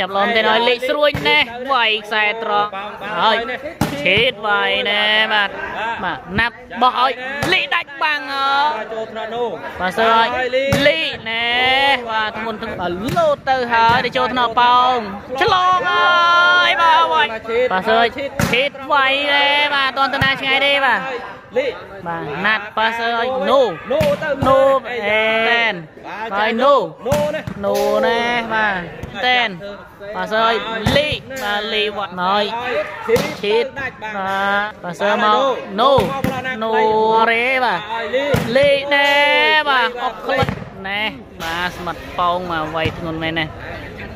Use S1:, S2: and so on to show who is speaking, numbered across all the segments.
S1: ចាប់ឡំទៅឲ្យលេខស្រួយណែវាយខ្សែត្រង់ហើយឆេតវាយណែបាទបាទណាប់បោះឲ្យលីដាច់បាំងអ
S2: ចូលថ្នាក់នោះ
S1: បាទសើឲ្យលីណែបាទធ្ងន់ធ្ងរបាទលោតទៅហើយទៅចូលថ្នាក់ប៉ោងឆ្លងហើយបាទវាយបាទសើឲ្យឆេតវាយណែបាទតន្តនាឆ្ងាយទេបាទ
S2: លី
S1: បាទណាត់បាទសើឲ្យនូ
S2: នោះទៅ
S1: នូអេនហើយនូ
S2: នោះនេះ
S1: នូណែបាទតែនបាទសើឲ្យលីបាទលីវត្តហើយឈីតបាទបាទសើមកនូនូរេបាទ
S2: ហើយលី
S1: លីណែបាទអុកក្លិចណែបាទស្មាត់ប៉ោងមកវាយធ្ងន់មែនណា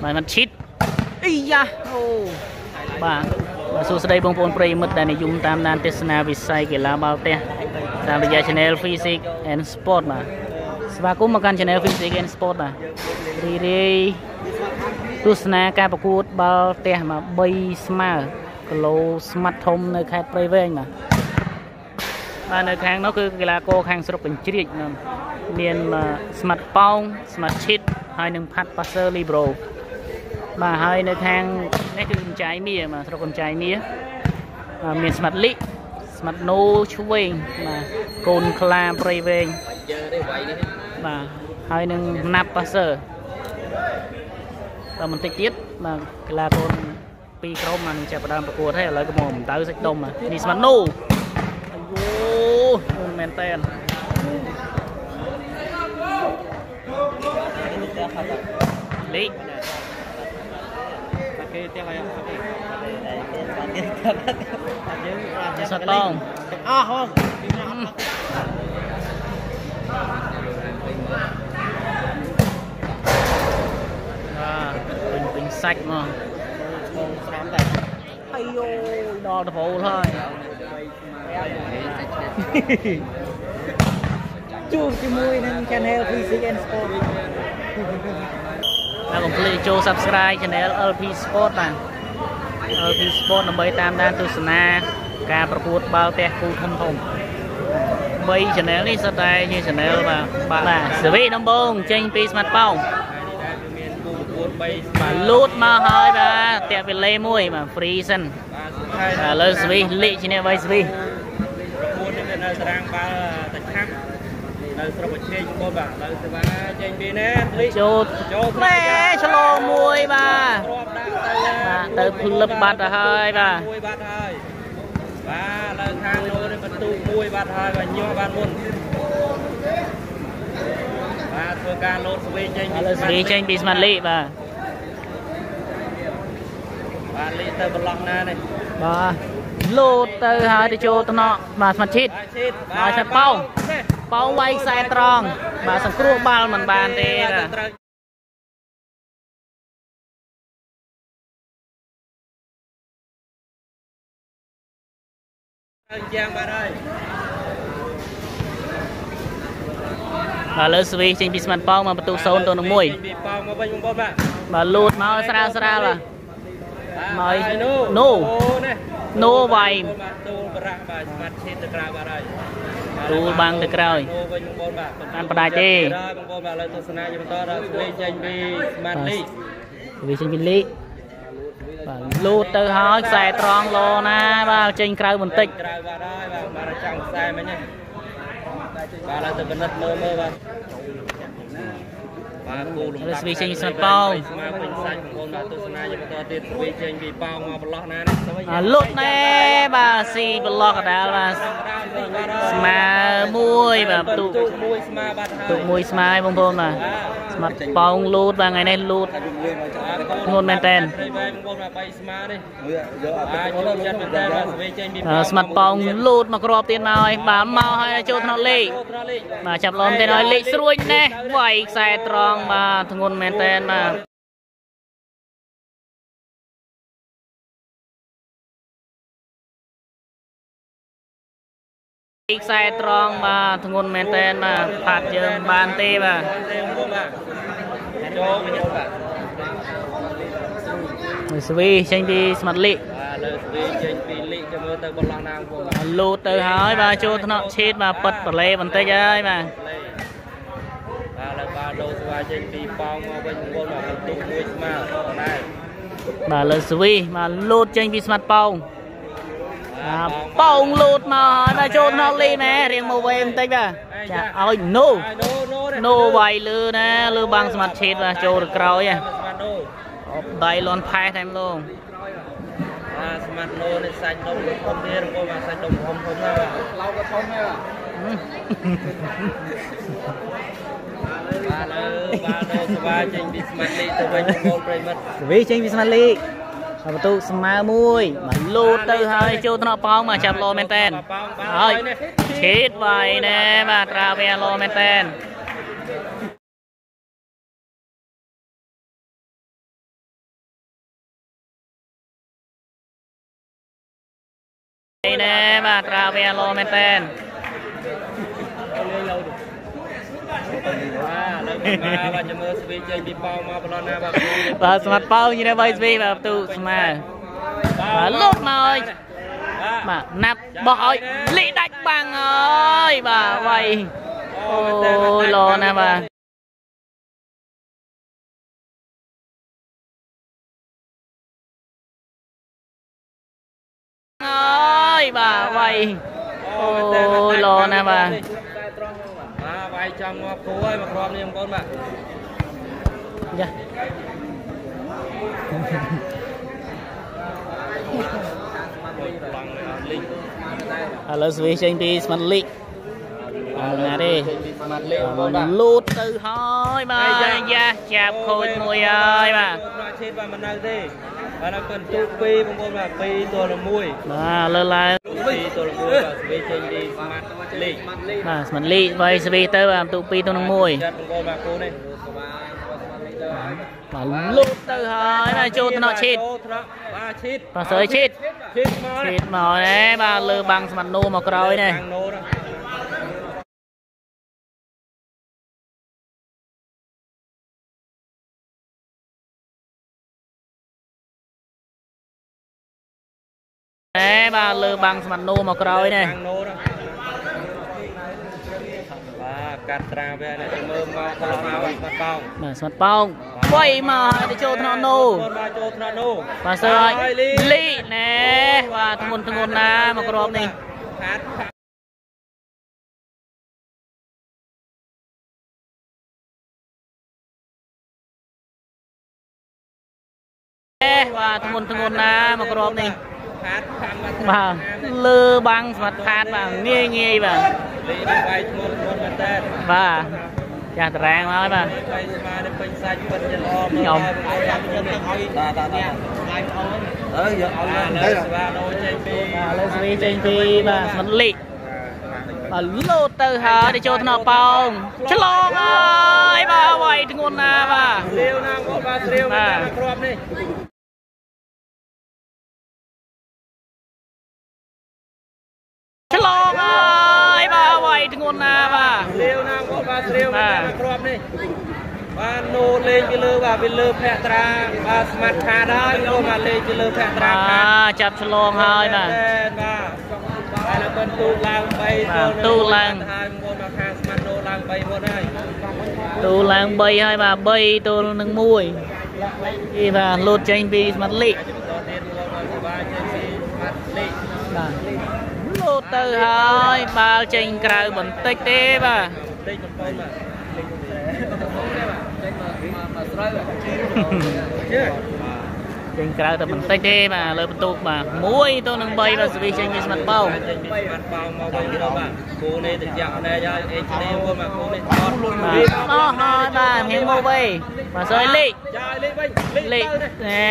S1: បាទមិនឈីតអីយ៉ាអូបាទ បាទសួស្តីបងប្អូនប្រិយមិត្តដែលនិយមតាមដានទស្សនាវិស័យកីឡាបាល់ទះតាមរយៈ Channel Physics and Sport បាទស្វាគមន៍មកកាន់ Channel Physics and Sport បាទរីរាយទស្សនាការប្រកួតបាល់ទះមក3ស្មើគីឡូស្មាត់ធំនៅខេត្តព្រៃវែងបាទបាទនៅខាងនោះគឺកីឡាករខាងស្រុកកញ្ជ្រៀចហ្នឹងមានស្មាត់ប៉ោងស្មាត់ឈីតហើយនិងផាត់ប៉ាសឺលីប្រូ បាទហើយនៅខាងនេះគឺកម្ចាយមៀបាទស្រុកកម្ចាយមៀបាទមានស្មាត់លីស្មាត់ណូឆ្វេងបាទកូនខ្លាព្រៃវែងបាទហើយនឹងណាប់ប៉ាសឺដល់បន្តិចទៀតបាទកីឡាករពីរក្រុមបាននឹងចាប់ផ្ដើមប្រកួតហើយឥឡូវក៏មកមិនដៅសាច់ដុំបាទនេះស្មាត់ណូអូអូមែនតើលី
S2: គេ ទាំងហើយ
S1: សតង
S2: អស់ហង
S1: បាទពេញពេញសាច់មក
S2: បងស្រាំតែ
S1: អាយូដល់ដបូលហើយ
S2: ជួបជាមួយនឹង Channel Physics and Sport
S1: ហើយកុំភ្លេចចូល Subscribe Channel LP Sport បាទ LP Sport ដើម្បីតាមដានទស្សនាការប្រកួតបាល់ទះគូធំធំ3 Channel នេះសុទ្ធតែជា Channel បាទបាទសវីដំបងចេញពីស្មាត់ប៉ោង
S2: មានគូប្រកួត3
S1: បាទលូតមកហើយបាទតាក់វេលេមួយបាទ free សិន
S2: បាទសុខហើយ
S1: ឥឡូវស្វីសលីកជាអ្នកវាយស្វីស
S2: ប្រកួតនេះវានៅតារាងបាល់តាឆាប់ នៅស្រុកបច្ចេកបបាទឥឡូវសេវាចេញពីនេះលី
S1: ចូល
S2: ចូល
S1: ម៉ែឆ្លងមួយបាទ
S2: គ្រាប់ដាក់ទៅ
S1: បាទទៅភ្លឹបបាត់ទៅហើយបាទ
S2: មួយបាត់ហើយបាទលើខាងនោះនេះបន្ទូមួយបាត់ហើយបាទញ័របានមុនបាទធ្វើការលោតស្វីចេញ
S1: ឥឡូវស្វីចេញពីស្មាត់លីបាទ
S2: បាទលីទៅបន្លោះណានេះ
S1: បាទលូតទៅហើយទៅចូលថ្នាក់បាទស្មាត់ឈីត
S2: បាទឈីត
S1: បាទឆាត់ប៉ោង ប៉ោងវាយខ្សែត្រង់បាទសង្គ្រោះបាល់មិនបានទេបាទ
S2: ត្រូវត្រូវយ៉ាងបាទហើយ
S1: បាទឥឡូវស្វីចេញពីស្មាត់ប៉ោងមកបន្ទុក0ទៅនឹង1
S2: ពីប៉ោងមកវិញបងប្អូនបាទ
S1: បាទលូតមកស្រាលស្រាលបាទមក
S2: ហើយនោះ
S1: នោះ
S2: អូនេះ
S1: នោះវាយ
S2: បាទទូលបរៈបាទស្មាត់ឈីតទៅក្រៅបាទហើយ
S1: ទូលបាំងទៅក្រោយ
S2: នោះវិញបងប្អូនបាទ
S1: បានផ្ដាច់ទេ
S2: បាទបងប្អូនបាទឥឡូវទស្សនាយើងបន្តដល់ស្វីចេញពីស្មាត់លី
S1: វាចេញពីលីកបាទលូតទៅហើយខ្សែត្រង់លោណាបាទចេញក្រៅបន្តិច
S2: ក្រៅបាទហើយបាទបាទចង់ខ្សែមិញហ្នឹងបាទឥឡូវទៅពិនិត្យមើលមើលបាទ បាទគូលំ
S1: ឥឡូវ
S2: ដាប់
S1: ស្វីចេញពីស្មាត់ប៉ោង
S2: ស្មាពេញសាច់បងប្អូនបាទទស្សនាយើងបន្តទៀតស្វីចេញពីប៉ោងមកបន្លោះណានេះស្វី
S1: អាលុតណែបាទស៊ីប្លោះកដាលបាទស្មើមួយបាទទូក
S2: ទូកមួយស្មាបាត់ហើយ
S1: ទូកមួយស្មើហើយបងប្អូនបាទស្មាត់ប៉ោងលូតបាទថ្ងៃនេះលូតធ្ងន់មែនតើ
S2: បងប្អូនបាទ3ស្មានេះបាទចូលចិត្តមែនតើបាទស្វីចេញពី
S1: អឺស្មាត់ប៉ោងលូតមកគ្រាប់ទៀតមកហើយបាទមកហើយចូលថ្នាក់លេខ
S2: ចូលត្រលេខ
S1: បាទចាប់ឡំទៅឲ្យលេខស្រួយណែវាយខ្សែត្រង់បាទធ្ងន់មែនតើបាទ ខ្សែត្រង់បាទធ្ងន់មែនតើបាទផាត់យើងបានទេបាទ
S2: ទេបងប្អូនបាទចូលវិញបាទ
S1: មួយស្វីចេញពីស្មាត់លីក
S2: បាទលើស្វីចេញពីលីកចាំមើលទៅបន្លោះណាបងប្អូនបាទ
S1: លូតទៅហើយបាទចូលថ្នាក់ឈីតបាទប៉ិតប្រឡេបន្តិចហើយបាទ
S2: លេបាទលើបាទដូរស្វាចេញពីប៉ោងមកវិញបងប្អូនបាទបន្ទុកមួយស្មើដែរ
S1: បាទលើស្វីបាទលូតចេញពីស្មាត់ប៉ោង បាទប៉ោងលូតមកហើយបាទចូលថ្នាក់លីមែនរៀងមកវែងបន្តិចបាទចាឲ្យ no
S2: ណូណូ
S1: no វាយលើណាលើបាំងស្មាត់ឆេតបាទចូលទៅក្រោយហ៎
S2: ស្មាត់ណូ
S1: អបដៃលន់ផែតែម្លង
S2: បាទស្មាត់ណូនេះសាច់ដុំធំទៀតបងបាទសាច់ដុំធំធំណាស់បាទឡៅក៏ធំដែរបាទបាទលើបាទនៅសបាចេញពីស្មាត់លីទៅវិញបងប្រិមិត្ត
S1: ស្វីចេញពីស្មាត់លីហើយ បន្ទុស្មើមួយបាទលូតទៅហើយចូលថ្នាក់ប៉ោងបាទចាប់លោមែនតែនហើយឆេតវាយណែបាទត្រាវែលោមែនតែនណែបាទត្រាវែលោមែនតែន
S2: បាទលើមក បាទចាំមើលស្វីចេញពីប៉ោងមកបឡណាបាទ
S1: បាទស្មាត់ប៉ោងញ៉ែបីស្វីបាទបន្ទុស្មើបាទលូតមកហើយ
S2: បាទ
S1: បាទណាប់បោះឲ្យលីដាច់បាំងអើយបាទវាយអូយឡណាស់បាទអើយបាទវាយអូយឡណាស់បាទ
S2: បាទវាយចំងាប់គូហើយមកគ្រាប់នេះបងប្អូនបាទ
S1: យ៉ា
S2: មួយប្លង់លីង
S1: ឥឡូវស្វីចេញពីស្មាត់លីកអត់ណាទេ
S2: ចេញពីស្មាត់លេងបងប្អូនបាទ
S1: លូតទៅហើយបាទយ៉ាចាប់ខូចមួយហើយបាទ
S2: បាទឈេតបាទមិននៅទេបាទនៅពិនទូ2បងប្អូនបាទ2ទល់នឹង1
S1: បាទលើឡើង
S2: 2ទល់នឹង1បាទស្វីចេញពីស្មាត់លេង
S1: បាទស្មានលីវាយស្វីទៅបាទបន្ទុក2ទៅនឹង1
S2: ចាត់បងប្អូនបាទគូនេះ
S1: បាទលូតទៅហើយណាចូលថ្នាក់ឈីត
S2: ចូលថ្នាក់បាទឈីត
S1: បាទសើឈីត
S2: ឈីតមក
S1: ឈីតមកណែបាទលើបាំងស្មាត់នោមកក្រោយណែ
S2: ខាងណូ ណា
S1: ណែបាទលើបាំងស្មាត់នោមកក្រោយណែ
S2: ខាងណូណាបាទកាត់ត្រាវានេះមើលមកខលមកបាទបាត់កោង
S1: បាទស្មាត់ប៉ោងវាយមកហើយទៅចូលថ្នាក់នោ
S2: បងបាទចូលថ្នាក់ណូ
S1: បាទសើឲ្យលីណែបាទធ្ងន់ធ្ងន់ណាមកក្របនេះ
S2: ខាត់
S1: ណែបាទធ្ងន់ធ្ងន់ណាមកក្របនេះ
S2: ខាត់ខាងបាទ
S1: បាទលើបាំងស្មាត់ផាតបាទងាយងាយបាទ
S2: លីនេះវាយធ្ងន់ធ្ងន់មែនតើ
S1: បាទចាស់តារាងមកហើយបាទ
S2: វាយស្មានេះពេញសាច់ពិតជាល្អ
S1: ខ្ញុំ
S2: បាទបាទបាទអើយកឲ្យមកទៅស្វាដោចេញពី
S1: បាទលើស្វីចេញពីបាទស្មាត់លីបាទលូតទៅហើយទៅចូលថ្នាក់ប៉ោងឆ្លងហើយបាទវាយធ្ងន់ណាបាទ
S2: ស្រាវណាបងបាទស្រាវមែនតើគ្រាប់នេះ
S1: ន់ណាបាទ
S2: ស្រាវណាបងបាទស្រាវមែនតើគ្រាប់នេះបាទណូលេងពីលើបាទពីលើភក្ត្រាបាទស្មាត់ខាតហើយលោកបាទលេងពីលើភក្ត្រា
S1: បា
S2: ខាត
S1: ទចាប់ឆ្លងហើយបាទ
S2: បាទហើយលើបន្ទូឡើង3
S1: បាទទូឡើង
S2: ហើយមកមកខាងស្មាត់ណូឡើង3មុនហើយ
S1: ទូឡើង3ហើយបាទ3ទល់នឹង1នេះបាទលូតចេញពីស្មាត់លី
S2: បន្តទៀតមកមកសបាចេញពីស្មាត់លេង
S1: បាទលូត ទៅហើយបាល់ចេញក្រៅបន្តិចទេបាទ
S2: តិចបងប្អូនបាទជឿ
S1: ចេញក្រៅតែបន្តិចទេបាទលើបន្ទុកបាទ1ទៅនឹង3បាទសវីចេញពីស្មាត់បោ
S2: ចេញពីស្មាត់ប៉ោងមកវិញទៅបាទគូនេះទៅចាក់ណែហើយអេជនេះមកមកគូនេះអត់
S1: បាទអស់ហើយបាទហៀងមកវិញបាទសើលេខ
S2: ចាយលេខវិញ
S1: លេខណែ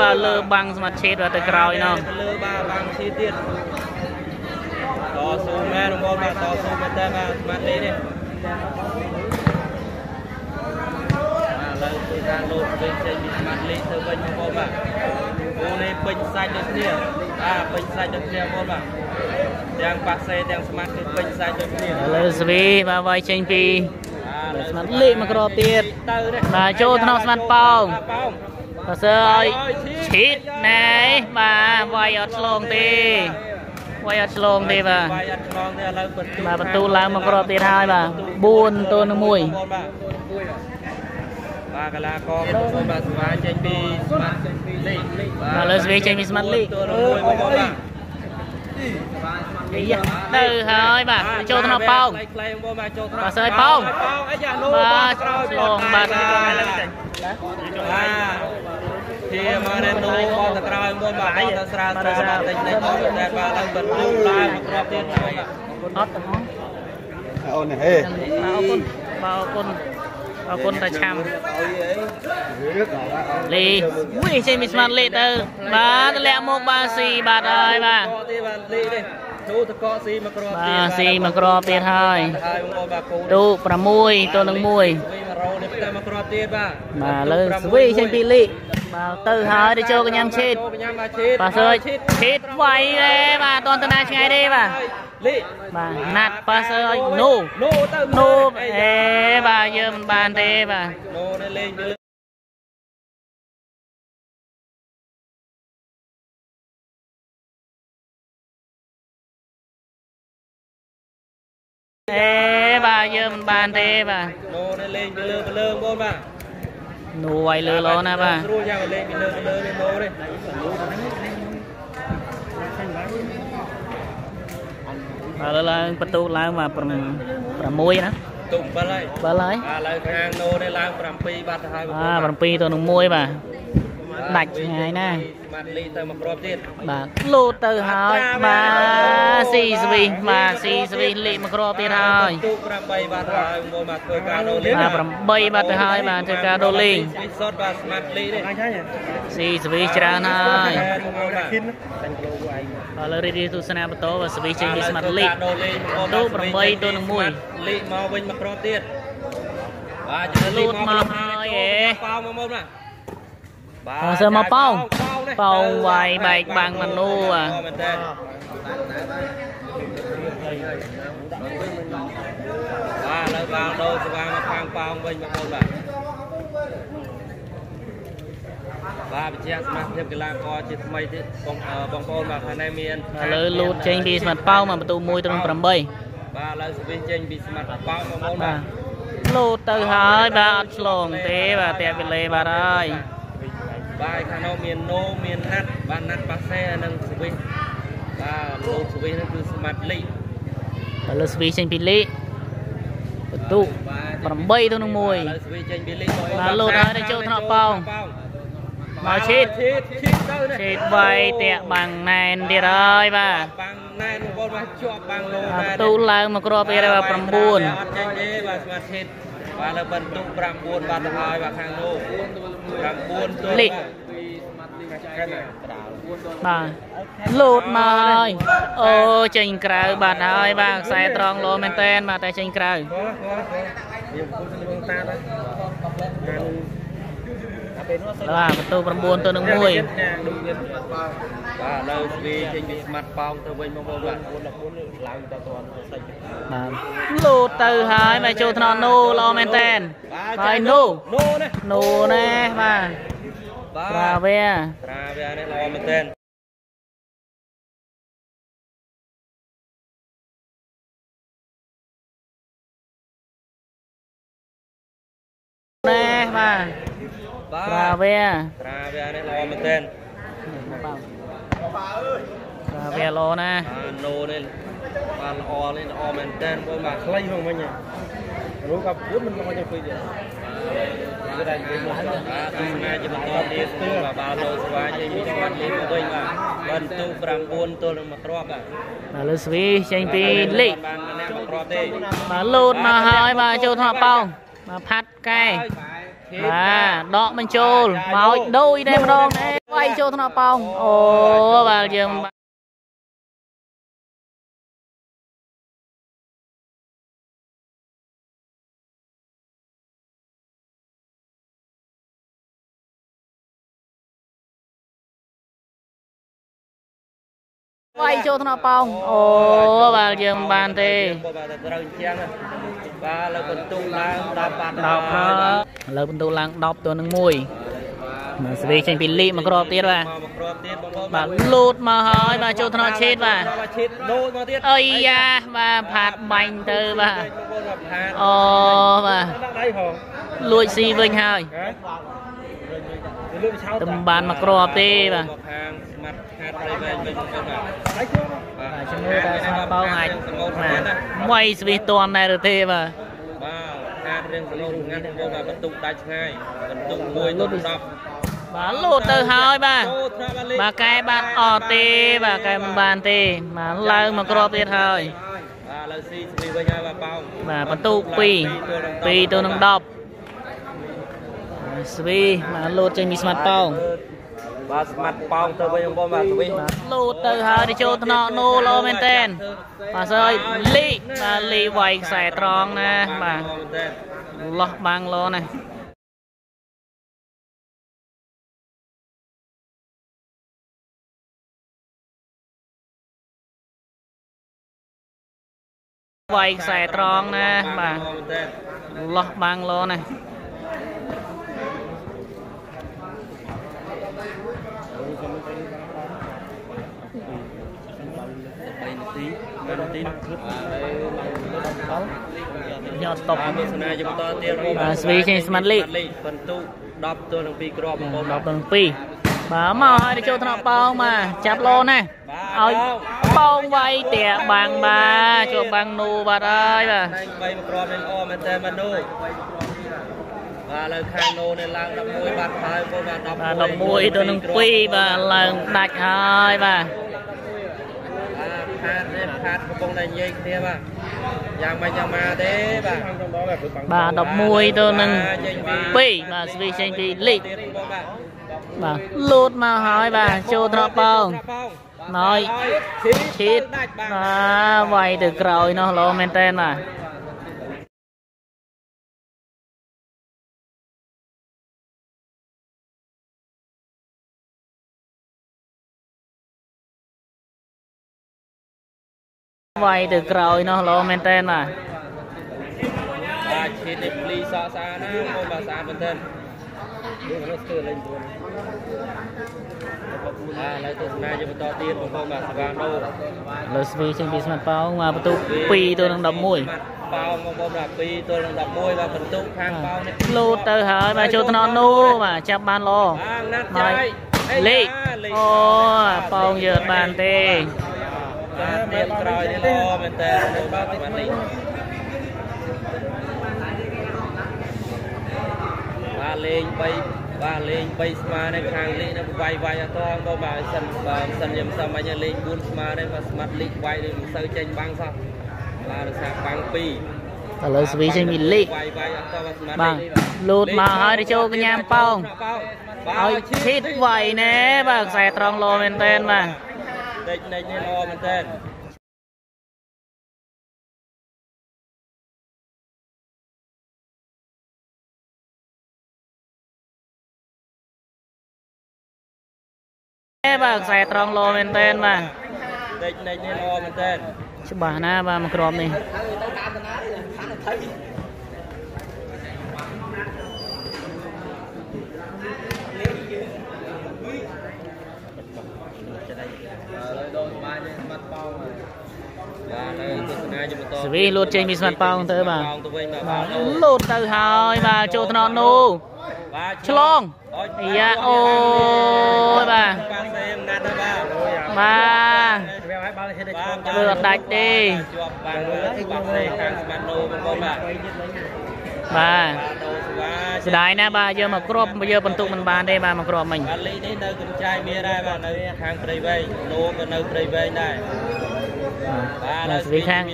S1: បាទលើបាំងស្មាត់ឆេតបាទទៅក្រោយនោះ
S2: លើបាទបាំងស៊ីទៀតត ស៊ូមែនបងបាទតស៊ូមែនតើបាទស្មាត់លេខនេះបាទឡើងទៅការលោតវិញចេញពីស្មាត់លេខទៅវិញបងបាទគូនេះពេញសាច់ដូចគ្នាបាទពេញសាច់ដូចគ្នាបងបាទទាំងប៉ាសេទាំងស្មាត់គឺពេញសាច់ដូចគ្នា
S1: ឥឡូវសវីបាទវាយចេញពី
S2: បាទ
S1: ស្មាត់លេខមកក្រទៀត
S2: ទៅនេះ
S1: បាទចូលក្នុងស្មាត់ប៉ោង
S2: បាទប៉ោង
S1: បាទសើឲ្យឈីតណែបាទវាយអត់ឆ្លងទេ វាយអត់ឆ្លងទេបាទ
S2: បាយអត់ឆ្លងទេឥឡូវបន្ទូ
S1: បាទបន្ទូឡើងមកគ្រាប់ទៀតហើយបាទ4ទល់នឹង1
S2: បាទបាទកលាករបងប្អូនបាទស្វាចេញពីស្មាត់លី
S1: បាទលើស្វីចេញពីស្មាត់លី
S2: ទួលមួយបងប្អូនបាទ
S1: អីយ៉ាទៅហើយបាទចូលថ្នាក់ប៉ោង
S2: ខ្លីៗបងប្អូនបាទចូលថ្នាក់
S1: បាទសើចប៉ោង
S2: ប៉ោងអីយ៉ាលោ
S1: បាទឆ្លងបាទ
S2: បាទ ជាមកនៅនោះបងទៅក្រោយមួយបាទបងទៅស្រាលស្រាលបាទតិចតិចបងតែបាទឡើងបន្ទុកឡើងមកគ្រាប់ទៀតមួយបាទ
S1: អត់ទៅហង
S3: អូនហេ
S1: អរគុណបាទអរគុណអរគុណតាឆាំលីវិញចេញពីស្មាត់លេទៅបាទទម្លាក់មកបាទស៊ីបាទហើយបាទ
S2: កកទៀតបាទលីនេះទូតកកស៊ីមកគ្រាប់ទៀត
S1: បាទស៊ីមកក្របទៀតហើយ
S2: ហើយបងប្អូនបាទគូ
S1: ទូ6ទល់នឹង1
S2: វិញ100នេះតែមកគ្រាប់ទៀតបាទ
S1: បាទលើស្វីចេញពីលី បាទទៅហើយទៅចូលកញ្ញាំឈេត
S2: ចូលបញ្ញាបាទឈីត
S1: បាទសើចឈេតវាយទេបាទអត់តណាឆ្ងាយទេបាទ
S2: លី
S1: បាទណាត់ប៉ាសើចណូ
S2: ណូទៅ
S1: ណូអេបាទយើងមិនបានទេបាទ
S2: ណូនេះលេងទៅលើ
S1: អេបាទយើងមិនបានទេបាទ
S2: ណូនេះលេងទៅលើទៅលើបងបាទ
S1: ណូវាយលើលោណាបាទ
S2: ស្រួលយ៉ាងលេងទៅលើទៅលើនេះណូនេះ
S1: បាទលើឡើងបន្ទូឡើងបាទ6ណា
S2: ទុំ7ហើយ
S1: បើហើយ
S2: បាទឥឡូវខាងណូនេះឡើង7បាត់ទៅហើយបង
S1: បាទ7ទៅនឹង1បាទ ដាច់ឆ្ងាយណាស់
S2: បាទលីទៅមកគ្រាប់ទៀត
S1: បាទលូតទៅហើយបាទស៊ីស្វីសបាទស៊ីស្វីសលេខមកគ្រាប់ទៀតហើយ
S2: ទុក8បាត់ហើយបងបាទធ្វើការណូលេង
S1: បាទ8បាត់ទៅហើយបាទធ្វើការដូរលេង
S2: ពីសុតបាទស្មាត់លីនេះ
S1: ស៊ីស្វីសច្រើនហើយ
S2: បងបាទ
S1: បាទលើរីករាយទស្សនាបន្តបាទស្វីសចេញពីស្មាត់លេខ
S2: ដូរលេងបង
S1: ទូ8ទៅនឹង1
S2: លីមកវិញមកគ្រាប់ទៀតបាទជិះ
S1: លូតមកហើយអេ
S2: ប៉ោមកមកណា បាទ
S1: អសើមកប៉ោងប៉ោងវាយបែកបាំងមនុស្សអា
S2: មែនតើបាទលើកឡើងដូរស្វាងមកខាងប៉ោងវិញបងប្អូនបាទបាទបញ្ជាក់សមាជិកកីឡាករជាថ្មីទៀតបងអឺបងប្អូនបាទខាងនេះមាន
S1: បាទលើលូតចេញពីស្មាត់ប៉ោងមកបន្ទូ1ទៅនឹង8
S2: បាទឥឡូវស្វីចេញពីស្មាត់ប៉ោងបងប្អូន
S1: បា
S2: បាទ
S1: ទលូតទៅហើយបាទអត់ឆ្លងទេបាទតែវិលេបាទហើយ
S2: បាទ ខាងនោះមានណូមានណាត់បាទណាត់ប៉ាសេហើយនិងស្វីបាទលូតស្វីនេះគឺស្មាត់លី
S1: បាទលើស្វីចេញពីលេខបន្ទូ8ទៅនឹង
S2: ឥឡូវ
S1: 1
S2: ស្វីចេញពីលី
S1: បាទលូតហើយទៅចូលថ្នាក់ប៉ោងមកឈីត
S2: ឈីតឈីតទៅនេះ
S1: ឆេតវាយតាក់បាំងណែនទៀតហើយបាទ
S2: បាំងណែនបងប្អូនបាទជាប់បាំងឡូ
S1: បាទ
S2: ណែន
S1: បន្ទូឡើងមកគ្រាប់ទៀតហើយបាទ9
S2: អត់ចេញទេបាទស្មាត់ឈីត បាទលើបន្ទុក9បាត់ទៅហើយបាទខាងនោះ9ទល់
S1: លីកបាទលូតមកហើយអូចេញក្រៅបាត់ហើយបាទខ្សែត្រង់លោមែនតែនបាទតែចេញក្រៅ
S2: បាទយើងពុទ្ធនឹងតាដែរខាង
S1: បាទបន្ទូ9ទៅនឹង1
S2: បាទឥឡូវស្វីចេញពីស្មាត់ប៉ោងទៅវិញបងប្អូនបាទឡើងតតន់សាច់
S1: បាទលូតទៅហើយមកចូលថ្នាក់ណូល្អមែនតែនហើយណូ
S2: ណូនេះ
S1: ណូណែបាទ
S2: បាទ
S1: ប្រាវែ
S2: ត្រាវានេះល្អមែនទែន
S1: ណែបាទ
S2: បា
S1: ប្រា
S2: ទ
S1: វែ
S2: ត្រាវានេះល្អមែនទែន
S1: ប្រាវែល្អណាស់
S2: បាទណូនេះបាទល្អនេះល្អមែនទែនបងបាទខ្លីផងមិញរូក៏ពួតមិនមកចាំពេកទៀតគឺតែនិយាយមកបាទទស្សនាជាបន្តទៀតបាទបាទលោស្វាចេញពីស្មាត់លេខមកវិញបាទបន្ទុក9ទល់នឹងមួយគ្រាប់បាទ
S1: បាទលើស្វីចេញពីលេខ
S2: បានម្នាក់មួយគ្រាប់ទេ
S1: បាទលូតមកហើយបាទចូលថ្នាក់ប៉ោងបាទផាត់កែ បាទដកបញ្ចូលមកឲ្យដូចតែម្ដងដែរវាយចូលថ្នាក់ប៉ោងអូបាទយើង វាយចូលថ្នាក់ប៉ោងអូបាទយើងមិនបានទេ
S2: បាទតែត្រូវអញ្ចឹងបាទលើបន្ទុកឡើង10បាត់
S1: 10ហើយឥឡូវបន្ទូឡើង10ទៅនឹង1មកស្វីចេញពីលីកមកគ្របទៀតបាទ
S2: មកមកគ្រាប់ទៀតបងប្អូន
S1: បាទលូតមកហើយបាទចូលថ្នាក់ឆេតបាទ
S2: បាទឈិតដូរមកទៀត
S1: អីយ៉ាបាទផាតបាញ់ទៅបាទ
S2: បងប្អូនបាទផាត
S1: អូបាទ
S2: ដាក់ដៃផង
S1: លួចស៊ីវិញហើយ
S2: ហ៎
S1: ទំបានមកគ្រាប់ទេបាទ
S2: មក ខាងស្មាត់ខាតប្រៃវែងវិញបងប្អូនបាទ
S1: បាទជំនួយដល់ស្មាត់បោងអាចបាទមួយស្វីសតន់ដែរឬទេបាទ
S2: បាទខាតរៀងសឡូងាត់បងប្អូនបាទបន្ទុកដាច់ឆ្ងាយបន្ទុក1ទៅ10
S1: បាទលោតទៅហើយបាទ
S2: ចូលត្រាបាលី
S1: បាទកែបាត់អត់ទេបាទកែមិនបានទេបាទឡើងមកគ្រាប់ទៀតហើយ
S2: បាទឥឡូវស៊ីស្វីវិញហើយបាទប៉ោង
S1: បាទបន្ទុក2 2ទៅនឹង10ស្វីបាទលោតចេញពីស្មាត់ប៉ោង
S2: បាទ ស្មាត់ប៉ោងទៅវិញបងប្អូនបាទស្វី
S1: បាទលោតទៅហើយទៅចូលថ្នាក់នូលោមែនតែនបាទសើយលីបាទលីវាយខ្សែត្រង់ណាបាទ
S2: មែនតើ
S1: លោះបាំងលោណាវាយខ្សែត្រង់ណាបាទ
S2: មែនតើ
S1: លោះបាំងលោណា
S2: ទី5នាទីណា
S1: ញ៉ត់តប
S2: បាទទស្សនាយបន្តទៀតបង
S1: បាទស្វីចេញស្មាត់លីក
S2: បន្ទុក10ទល់នឹង2គ្រាប់បងប្អូន
S1: ដល់ដល់2បាទមកហើយទៅចូលថ្នាក់ប៉ោងមកចាប់លោណាឲ្យប៉ោងវាយតាក់បាំងបាទជួបបាំងនូបាទហើយបាទ
S2: តែ3មកគ្រាប់នេះល្អមែនតើបាទនោះបាទលើខាងនោះនេះឡើង11បាត់ហើយបងបាទ11
S1: បាទ11ទៅនឹង2បាទឡើងដាច់ហើយបាទ
S2: បាទ ផាតនេះផាតកំពុងតែនិយាយគ្នាបាទយ៉ាងមិនយ៉ាងមកទេបាទ
S1: បាទ11ទៅនឹង2បាទស្វីចេញពីលីក
S2: ទៀតបងបាទ
S1: បាទលូតមកហើយបាទចូលត្រកប៉ោងហើយឈីត
S2: ដាច់បាទ
S1: បាទវាយទៅក្រោយនោះលោមែនតើបាទ វាយទៅក្រោយនោះលោមែនតើបាទ
S2: បាទឈីតនេះភ្លីសក់ស្អាតណាបងបាទស្អាតមែនទែនយើងរត់ស្ទើរលេងខ្លួនបាទឥឡូវទស្សនាយើងបន្តទៀតបងប្អូនបាទសវ៉ាណូ
S1: លើស្វីចេញពីស្មាត់ប៉ោងមកបន្ទុក2ទៅនឹង11
S2: ប៉ោងបងប្អូនបាទ2ទល់នឹង11បាទបន្ទុកខាងប៉ោងនេះ
S1: លូតទៅហើយបាទចូលថ្នាក់នោះបាទចាប់បានល្អ
S2: បាទណាត់
S1: ហើ
S2: ចា
S1: យ
S2: យ
S1: លេខអូប៉ោងយើបានទេ
S2: បាទទៀតក្រោយនេះល្អមែនតើបាទបាទលេខបាទលេង3បាទលេង3ស្មើនេះខាងលេខនេះវាយវាយអត់តងបងបាទសិនបាទសិនខ្ញុំសាមញ្ញលេង4ស្មើនេះបាទស្មាត់លេខវាយនេះមិនសូវចេញបាំងសោះបាទដោយសារបាំង2
S1: ឥឡូវស្វីចេញពីលេខ
S2: វាយវាយអត់តបាទស្មាត់
S1: បាទលូតមកហើយទៅចូលកញ្ញាប៉ោងឲ្យឈីតវាយណែបាទខ្សែត្រង់លោមែនតែនបាទ
S2: តិចនិចនេះល្អមែនតើ
S1: ណែបាទខ្សែត្រង់លោមែនតែនបាទ
S2: តិចនិចនេះល្អមែនតើ
S1: ច្បាស់ណាស់បាទមកគ្រាប់នេះ ស្វីលូតចេញពីស្មាត់ប៉ោងទៅបាទ
S2: ទៅវិញបាទ
S1: បាទលូតទៅហើយបាទចូលថ្នាក់នោះ
S2: បាទ
S1: ឆ្លងអាយ៉ាអូយបាទ
S2: បាទសេមណាត់ទៅបាទ
S1: បាទ
S2: បាទ
S1: ធ្វើអត់ដាច់ទេ
S2: ជាប់បាទបាទសេខាងស្មាត់ណូបងប្អូនបាទ
S1: បាទ
S2: ណូស្វា
S1: ស្ដាយណាស់បាទយកមកគ្រាប់យកបន្ទុកមិនបានទេបាទមកគ្រាប់មិញ
S2: បាទលីនេះនៅកំចាយមានដែរបាទនៅខាងព្រៃវែងណូក៏នៅព្រៃវែងដែរ
S1: បាទស្វីខាង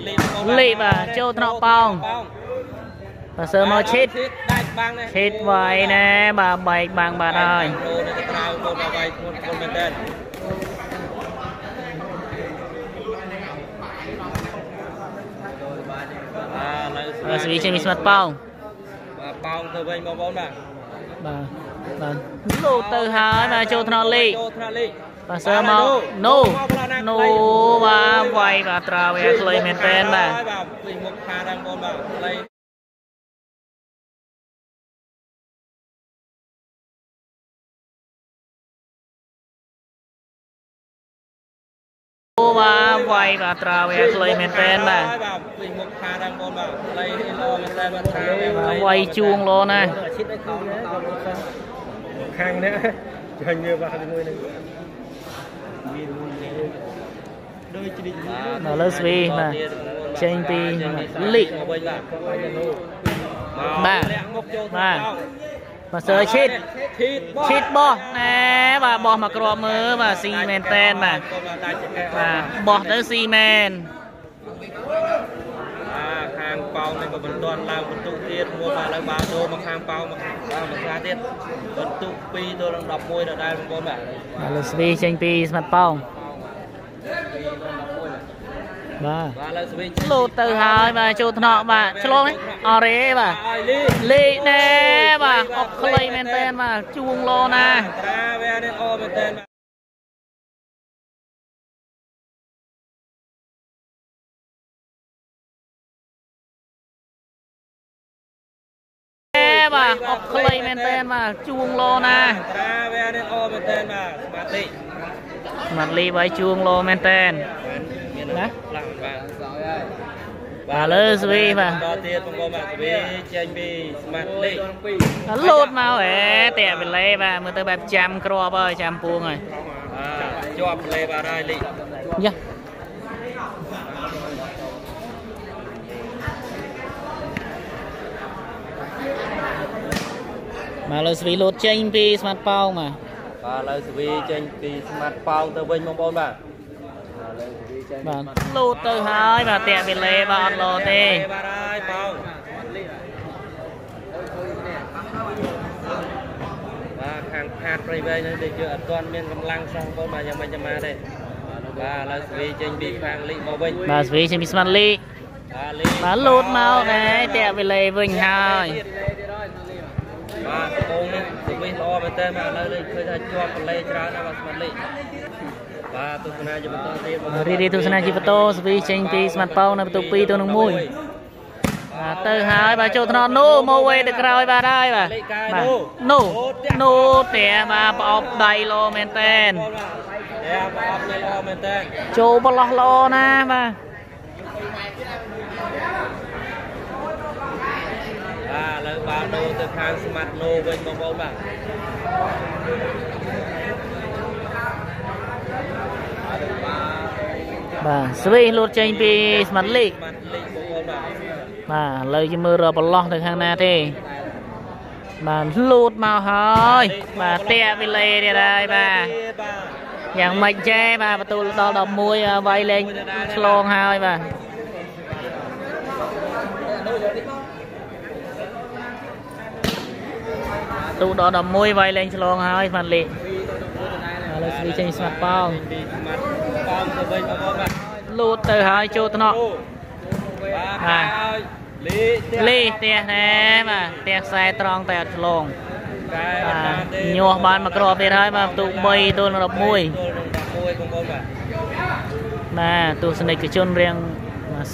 S1: លីបាទចូលថ្នាក់ប៉ោងបាទសើមកឈិត
S2: ដាច់បាំងនេះ
S1: ឈិតវាយណែបាទបែកបាំងបាទហើយ
S2: ណូនៅក្រៅកូនមកវាយធ្ងន់ធ្ងរមែនតើបាទនៅ
S1: បាទស្វីចេញពីស្មាត់ប៉ោង
S2: បាទប៉ោងទៅវិញបងប្អូនបាទ
S1: បាទបាទលូតទៅហើយបាទចូលថ្នាក់លី
S2: ចូលថ្នាក់លី
S1: បាទសើមកនូនូបាទវាយបាទត្រាវវាខ្លីមែនតែនបាទ
S2: បាទពីមុខខាងបងប្អូនបាទខ្លី
S1: អូបាទវាយបាទត្រាវាខ្លីមែនតែនបាទ
S2: បាទពីមុខខាងបងប្អូនបាទខ្លីល្អមែនតើបាទខាងវា
S1: បាទ
S2: ខ្លី
S1: វាយជួងលោណា
S2: ឈិតឲ្យខោខាងនេះចាញ់វាបាក់ជាមួយនឹង ដូចជ្រីក
S1: ដល់លើស្វីបាទចេញពីលីក
S2: មកវិញបាទ
S1: បាទ
S2: លាក់មុខចូល
S1: បាទបាទសើឈិត
S2: ឈីត
S1: ឈិតបោះណែបាទបោះមកគ្រាប់មើលបាទស៊ីមែនតែនបាទ
S2: ដាច់ចង្កេះ
S1: បាទបោះទៅស៊ីមែន
S2: អាខាងប៉ោងនេះក៏មិនទាន់ឡើងបន្ទុកទៀតមួយបាទឡើងបាល់ដូរមកខាងប៉ោងមកបាទមកខាងទៀតបន្ទុក2ទល់នឹង11ដដែលបងប្អូនបាទ
S1: បាទលើស្វីចេញពីស្មាត់ប៉ោងបាទ
S2: បាទលើស្វីង
S1: លោតទៅហើយបាទចូលថ្នាក់បាទឆ្លងនេះអរេបាទ
S2: ឲ្យលី
S1: លេខណែបាទអបខ្លីមែនតែនបាទជួងលោណា
S2: ត្រាវែនេះអមែនតើ បាទ
S1: ណែបាទអបខ្លីមែនតែនបាទជួងលោណា
S2: ត្រាវែនេះអមែនតើបាទស្មាតលី
S1: ស្មាត់លីបាយជួងលោមែនតែន
S2: មាន
S1: ណា
S2: ខ្លាំងបាទ
S1: បាទលើស្វីបាទ
S2: ដល់ទៀតបងប្អូនបាទស្វីចេញពីស្មាតលី
S1: លោតមកហេតាក់វេលេបាទមើលទៅបែបចាំក្របហើយចាំពួងហើយ
S2: បាទជាប់លេបាទហើយលី
S1: យ៉ា មកលើស្វីលោតចេញពីស្មាត់ប៉ោងបាទ
S2: បាទលើស្វីចេញពីស្មាតប៉ោងទៅវិញបងប្អូនបាទ
S1: បាទលោតទៅហើយបាទតាក់វេលេបាទអត់លោទេ
S2: បាទហើយប៉ោងបាទខាងផាតព្រៃវែងនេះដូចជាអត់ទាន់មានកម្លាំងសោះបងប្អូនបាទយ៉ាងម៉េចចាំមកទេបាទលើស្វីចេញពីខាងលីមកវិញ
S1: បាទស្វីចេញពីស្មាត់លី
S2: បាទលី
S1: បាទលោតមកដែរតាក់វេលេវិញហើយ
S2: បាទកំពុងនេះទៅវិញល្អមែនតើបាទឥឡូវនេះឃើញថាជាប់កលេច្រើនណាស់បាទស្មាត់លីបាទទស្សនាជាបន្តទៀតបងប្អូន
S1: រីរីទស្សនាជីវតោស្វីចេញពីស្មាត់ប៉ោងនៅបន្ទុក2ទៅនឹង1បាទទៅហើយបាទចូលថ្នាក់នោះមកវេទៅក្រោយបាទហើយបាទបាទនោះនោះតាបាទប្រអប់ដៃលោមែនតែន
S2: តែបអបនេះល្អមែនតើ
S1: ចូលបលោះលោណាបាទ
S2: បាទឥឡូវបាល់ដូរទៅខាងស្មាត់ណូវិញបងប្អូនបាទ
S1: បាទស្វីលោតចេញពីស្មាត់លីក
S2: ស្មាត់លីកបងប្អូនបាទ
S1: បាទឥឡូវជាមើលរកបលោះទៅខាងណាទេបាទលោតមកហើយបាទតាក់វេលេទៀតហើយបាទ
S2: បាទ
S1: យ៉ាងម៉េចចេបាទបន្ទូលដល់11វាយលេងឆ្លងហើយបាទ ទូដល់11វាយលេងឆ្លងហើយស្មាត់លីកឥឡូវស្វីចេញស្មាត់ប៉ោង
S2: ពីស្មាត់ប៉ោងទៅវិញបងប្អូនបាទ
S1: លូតទៅហើយចូលថ្នាក់
S2: អូបាទហើយលីក
S1: លីផ្ទះណែបាទផ្ទះខ្សែត្រង់តែអត់ឆ្លង
S2: កែ
S1: បាទញាស់បានមកគ្រាប់ទៀតហើយបាទបន្ទុក3ទល់នឹង11
S2: ទល់នឹង11បងប្អូនបាទ
S1: បាទទស្សនិកជនរៀង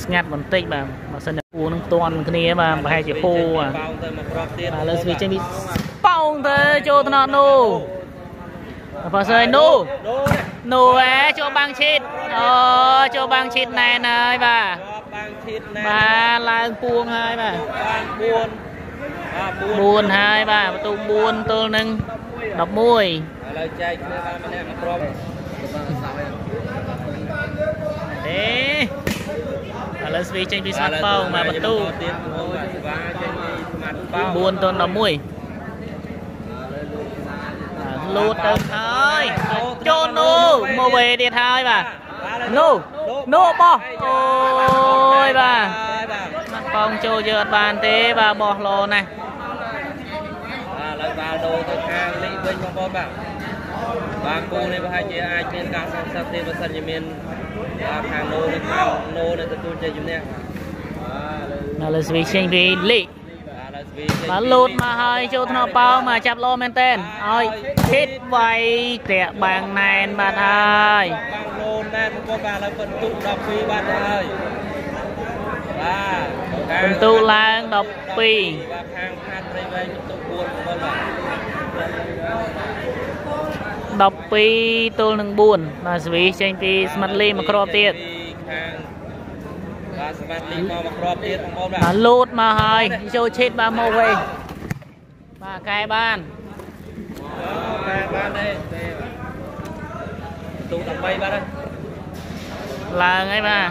S1: ស្ងាត់បន្តិចបាទ បើសិនតែពូនឹងផ្ទាន់គ្នាបាទប្រហែលជាពូបាទ
S2: ប៉ោងទៅមកគ្រាប់ទៀត
S1: បាទលើស្វីចេញពីប៉ោងទៅចូលថ្នាក់នោះបើសិននោះ
S2: ដូរ
S1: នោះអេចូលបាំងឈិតអូចូលបាំងឈិតណែនហើយបាទ
S2: រាប់បាំងឈិតណា
S1: បាទឡើងពួងហើយបាទ
S2: បាន4បាទ4
S1: 4ហើយបាទបន្ទុក4ទល់នឹង11
S2: ឥឡូវចែកគ្នាបានម្នាក់មកគ្រាប់
S1: ទេ ឥឡូវស្វីចេញពីស្មាត់ប៉ោងមកបន្ទូ
S2: ទៀតបងប្អូនបាទចេញពីស្មាត់ប៉ោង
S1: 4ទល់11លូតទៅហើយចូលនោះមកវេទៀតហើយបាទនោះនោះបោះអូយបាទ
S2: បាទ
S1: ស្មាត់ប៉ោងចូលយកអត់បានទេបាទបោះលោណាស់
S2: បាទឥឡូវបាល់ដូរទៅខាងលីវិញបងប្អូនបាទបាទគូនេះប្រហែលជាអាចមានការសង្សឹកទេបើសិនជាមាន បាទខាងណូនេះខាងណូនេះទទួលជ័យជំនះ
S1: ឥឡូវស្វីចេញពីលីក
S2: បាទឥឡូវស្វីចេញ
S1: បាទលូតមកហើយចូលថ្នាក់ប៉ោងមកចាប់លោមែនតែនឲ្យហិតវាយតាក់បាំងណែនបាទហើយ
S2: បាំងណូណែនបងប្អូនបាទឥឡូវបន្ទុក12បាទទៅហើយបាទខាង
S1: បន្ទូឡើង
S2: បាទខាងផាតព្រៃវែងបន្ទុក4បងប្អូនបាទ
S1: 12 12ទល់នឹង4បាទស្វីចេញពីស្មាត់លីមកគ្រាប់ទៀត
S2: ខាងបាទសមាតលីមកមកគ្រាប់ទៀតបងប្អូនបាទ
S1: បាទលូតមកហើយចូលឈិតបាទមកវិញបាទកែបាន
S2: តែបានទេទូ13បាទហើយ
S1: ឡើងហើយបាទ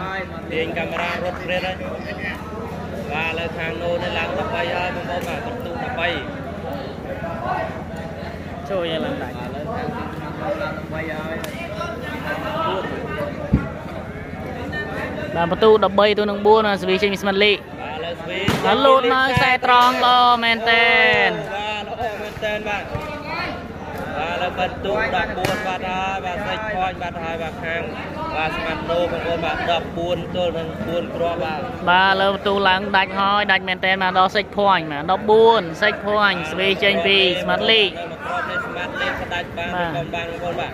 S2: ទាញកាមេរ៉ារត់ព្រាតហើយបាទលើខាងនោះនេះឡើង13ហើយបងប្អូនបាទបន្ទូ13បាទ
S1: ជួយឲ្យឡើងដាច់ បាទបន្ទូ13ទៅនឹង4ណាសវីចេញពីស្មាត់លីក
S2: បាទលើស្វី
S1: ហើយលូតនៅខ្សែត្រង់ល្អមែនតែន
S2: បាទល្អមែនតើបាទបាទលើបន្ទូ14បាទហើយបាទសេចផាញ់បាទហើយបាទខាង បាទស្មាត់ដូបងប្អូនបាទ14ទល់នឹង4គ្រាប់បាទ
S1: បាទលើបន្ទូឡើងដាច់ហើយដាច់មែនតែនមកដល់សេចភ័ញបាទ14សេចភ័ញស្វីចេញពីស្មាត់លីក
S2: នៅមកគ្រាប់នេះស្មាត់លេខផ្ដាច់បាន
S1: បាទ
S2: កុំបានបងប្អូនបាទ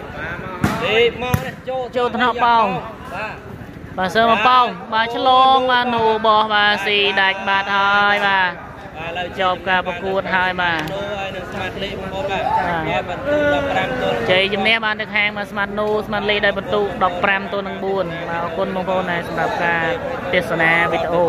S2: លេខមកនេះចូល
S1: ចូលថ្នាក់ប៉ោង
S2: បាទ
S1: បាទសើមកប៉ោងបាទឆ្លងបាទនូបោះបាទស៊ីដាច់បាត់ហើយបាទ
S2: បាទលើ
S1: ចប់ការប្រកួតហើយបាទ
S2: ដូហើយនឹងស្មាត់លេខបងប្អូនបាទ
S1: បាទ
S2: បាទបន្ទូ15ទល់
S1: ជ័យជំនះបានទៅខាងមកស្មាត់នូស្មាត់លីដោយបន្ទុ15ទៅនឹង4បាទអរគុណបងប្អូនដែលសម្រាប់ការទេសនាវីដេអូ